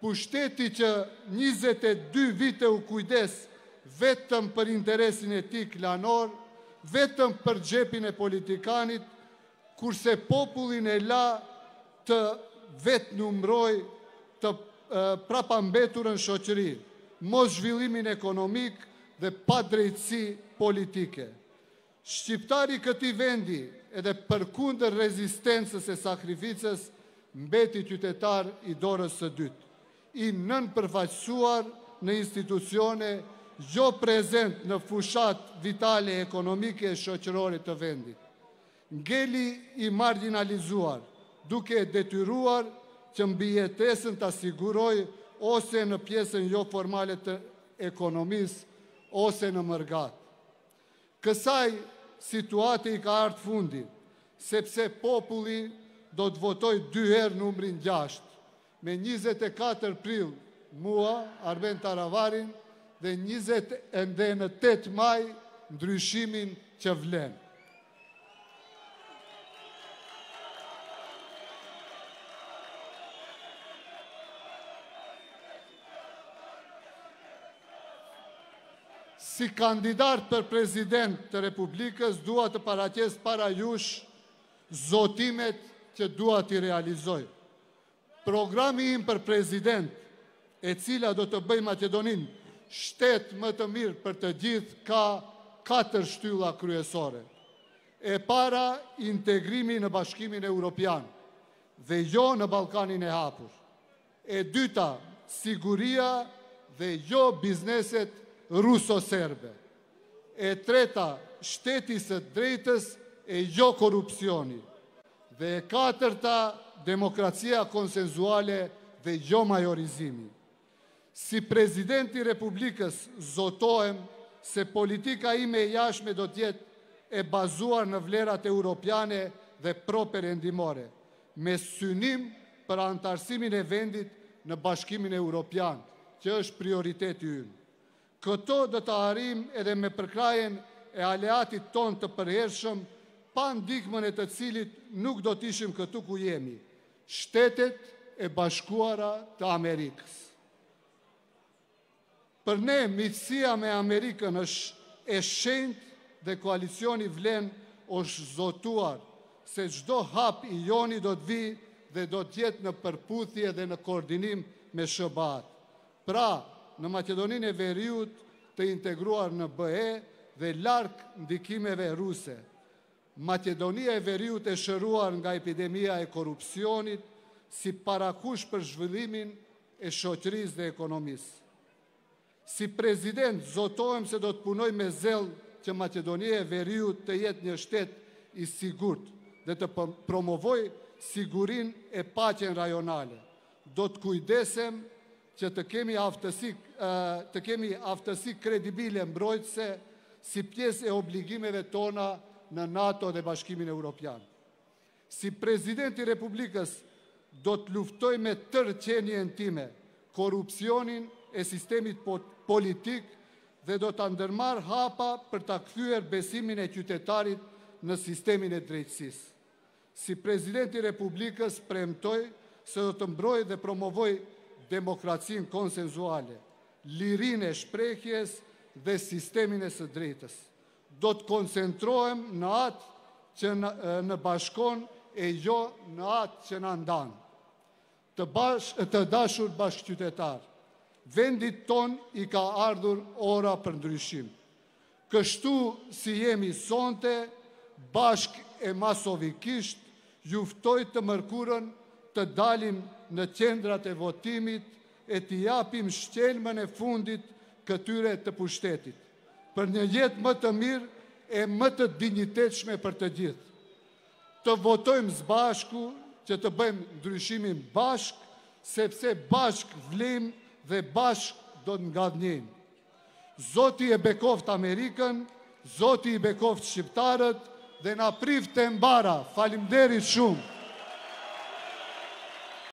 Pushteti që njëzet e dy vite u kujdes vetëm për interesin e tij klanor, vetëm për xhepin e politikanit, kurse popullin e la të vetë numërojë të prapambeturën shoqëri, moszhvillimin ekonomik dhe padrejtësi politike. Shqiptari i këtij vendi edhe përkundër rezistencës e sakrificës mbeti qytetar i dorës së dytë, i nënpërfaqësuar në institucione, jo prezent në fushat vitale ekonomike e shoqërore të vendit. Ngeli i margjinalizuar, duke e detyruar që mbijetesën ta sigurojë ose në pjesën jo formale të ekonomisë ose në mërgatë. Kësaj situate i ka ardhë fundi, sepse populli do të votojë dy herë numrin gjashtë, me njëzet e katër prill, mua, Arben Taravarin, dhe njëzet e dhe në tetë maj, ndryshimin që vlen. Si kandidat për prezident të Republikës, dua të paraqes para jush zotimet që dua t'i realizoj. Programi im për president, e cila do të bëjë Maqedoninë shtet më të mirë për të gjithë ka katër shtylla kryesore. E para, integrimi në Bashkimin Europian dhe jo në Ballkanin e Hapur. E dyta, siguria dhe jo bizneset ruso-serbe. E treta, shteti i së drejtës e jo korrupsioni. Dhe e katërta, demokracia konsensuale dhe jo majorizimi. Si president i Republikës zotohem se politika ime e jashtme do të jetë e bazuar në vlerat europiane dhe properëndimore, me synim për anëtarësimin e vendit në Bashkimin Europian, që është prioriteti ynë. Këtë do ta arrijmë edhe me përkrahjen e aleatit tonë të përhershëm, pa ndihmën e të cilit nuk do të ishim këtu ku jemi, Shtetet e Bashkuara të Amerikës. Për ne, miqësia me Amerikën është e shenjtë dhe koalicioni VLEN është zotuar se çdo hap i joni do të vijë dhe do të jetë në përputhje dhe në koordinim me SHBA-të. Pra, në Maqedoninë e Veriut të integruar në BE dhe larg ndikimeve ruse. Maqedonia e Veriut e shëruar nga epidemia e korrupsionit si parakusht për zhvillimin e shoqërisë dhe ekonomisë. Si president zotohem se do të punoj me zell që Maqedonia e Veriut të jetë një shtet i sigurt dhe të promovojë sigurinë e paqen rajonale. Do të kujdesem që të kemi aftësi të kemi aftësi kredibile mbrojtëse si pjesë e obligimeve tona në NATO dhe Bashkimin Europian. Si President i Republikës do të luftoj me tërë qenien time korrupsionin e sistemit po-, politik dhe do të ndërmarr hapa për ta kthyer besimin e qytetarit në sistemin e drejtësisë. Si President i Republikës premtoj se do të mbroj dhe promovoj demokracinë konsensuale, lirinë e shprehjes dhe sistemin e së drejtës. Do të koncentrohem në atë që na bashkon e jo në atë që na ndan. Të bash e të dashur bashkëqytetarë, vendit tonë i ka ardhur ora për ndryshim. Kështu si jemi sonte, bashkë e masovikisht, ju ftoj të mërkurën të dalim në qendrat e votimit e t'i japim shqelmën e fundit këtyre të pushtetit, për një jetë më të mirë e më të dinjitetshme për të gjithë. Të votojmë së bashku që të bëjmë ndryshimin bashkë, sepse bashkë vlejmë dhe bashkë do të ngadhnjejmë. Zoti e bekoftë Amerikën, Zoti i bekoftë shqiptarët dhe na priftë e mbara. Faleminderit shumë!